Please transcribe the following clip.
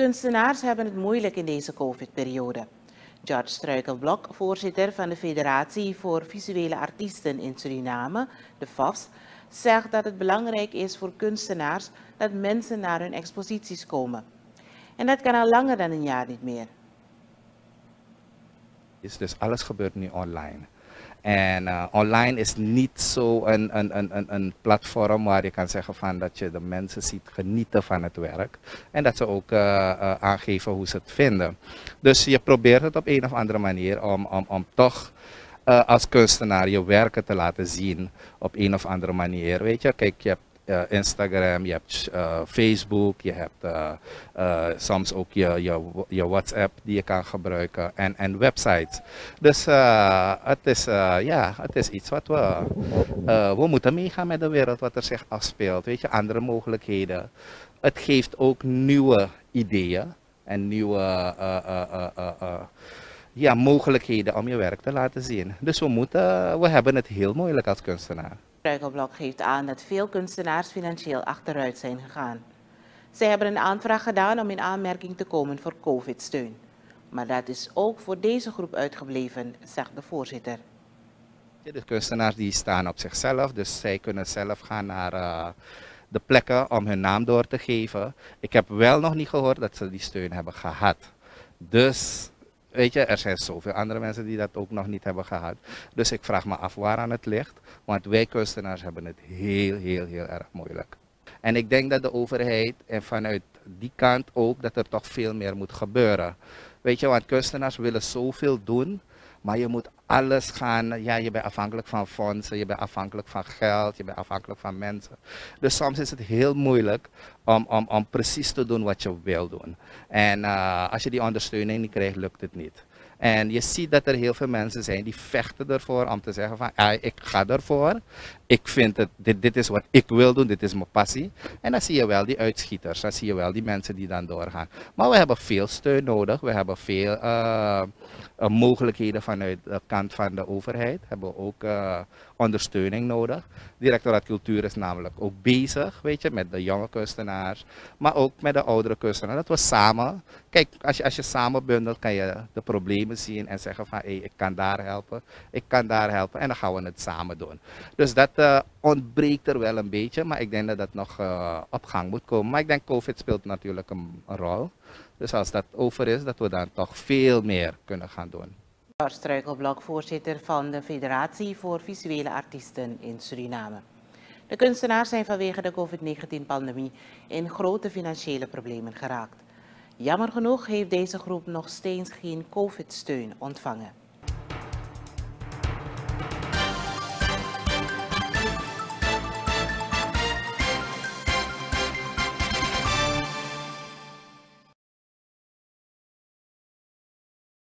Kunstenaars hebben het moeilijk in deze COVID-periode. George Struikelblok, voorzitter van de Federatie voor Visuele Artiesten in Suriname, de FAFS, zegt dat het belangrijk is voor kunstenaars dat mensen naar hun exposities komen. En dat kan al langer dan een jaar niet meer. Dus alles gebeurt nu online. En uh, online is niet zo een, een, een, een, platform waar je kan zeggen van dat je de mensen ziet genieten van het werk. En dat ze ook uh, uh, aangeven hoe ze het vinden. Dus je probeert het op een of andere manier om, om, om toch als kunstenaar je werken te laten zien op een of andere manier. Weet je, kijk, je hebt Instagram, je hebt uh, Facebook, je hebt uh, soms ook je, je, je, WhatsApp die je kan gebruiken en, en websites. Dus het, is, ja, het is iets wat we, we moeten meegaan met de wereld wat er zich afspeelt. Weet je, andere mogelijkheden. Het geeft ook nieuwe ideeën en nieuwe ja, mogelijkheden om je werk te laten zien. Dus we, moeten, we hebben het heel moeilijk als kunstenaar. Struikelblok geeft aan dat veel kunstenaars financieel achteruit zijn gegaan. Zij hebben een aanvraag gedaan om in aanmerking te komen voor COVID-steun. Maar dat is ook voor deze groep uitgebleven, zegt de voorzitter. De kunstenaars die staan op zichzelf, dus zij kunnen zelf gaan naar uh, de plekken om hun naam door te geven. Ik heb wel nog niet gehoord dat ze die steun hebben gehad. Dus Weet je, er zijn zoveel andere mensen die dat ook nog niet hebben gehad. Dus ik vraag me af waaraan het ligt. Want wij kunstenaars hebben het heel, heel, heel erg moeilijk. En ik denk dat de overheid en vanuit die kant ook dat er toch veel meer moet gebeuren. Weet je, want kunstenaars willen zoveel doen. Maar je moet alles gaan, ja, je bent afhankelijk van fondsen, je bent afhankelijk van geld, je bent afhankelijk van mensen. Dus soms is het heel moeilijk om, om, om precies te doen wat je wil doen. En uh, als je die ondersteuning niet krijgt, lukt het niet. En je ziet dat er heel veel mensen zijn die vechten ervoor om te zeggen van ik ga ervoor. Ik vind het, dit, dit is wat ik wil doen, dit is mijn passie. En dan zie je wel die uitschieters, dan zie je wel die mensen die dan doorgaan. Maar we hebben veel steun nodig, we hebben veel uh, mogelijkheden vanuit de kant van de overheid. We hebben ook uh, ondersteuning nodig. Directoraat Cultuur is namelijk ook bezig, weet je, met de jonge kunstenaars, maar ook met de oudere kunstenaars. Dat we samen, kijk, als je, als je samen bundelt, kan je de problemen zien en zeggen van, hé, hey, ik kan daar helpen, ik kan daar helpen en dan gaan we het samen doen. Dus dat uh, ontbreekt er wel een beetje, maar ik denk dat dat nog op gang moet komen. Maar ik denk COVID speelt natuurlijk een rol. Dus als dat over is, dat we dan toch veel meer kunnen gaan doen. Struikelblok, voorzitter van de Federatie voor Visuele Artiesten in Suriname. De kunstenaars zijn vanwege de COVID-19-pandemie in grote financiële problemen geraakt. Jammer genoeg heeft deze groep nog steeds geen COVID-steun ontvangen.